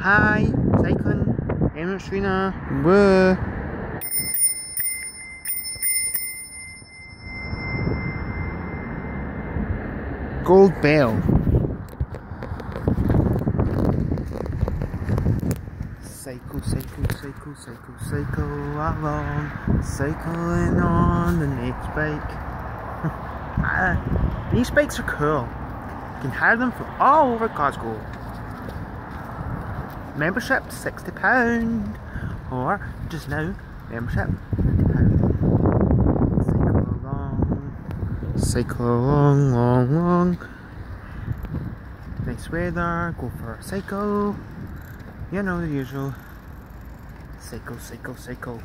Hi, cycling, Emma whoa. Gold Bell. Cycle, cycle, cycle, cycle, cycle along, cycling on the next bike. ah, these bikes are cool. You can hire them from all over Glasgow. Membership £60 or just now membership £50. Cycle along, cycle along, long, long. Nice weather, go for a cycle. You know the usual. Cycle, cycle, cycle.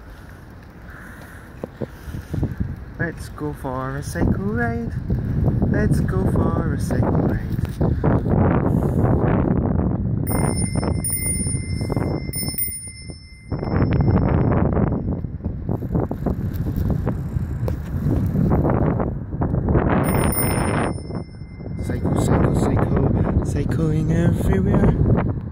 Let's go for a cycle ride. Let's go for a cycle ride. Cycle, cycle, cycling everywhere.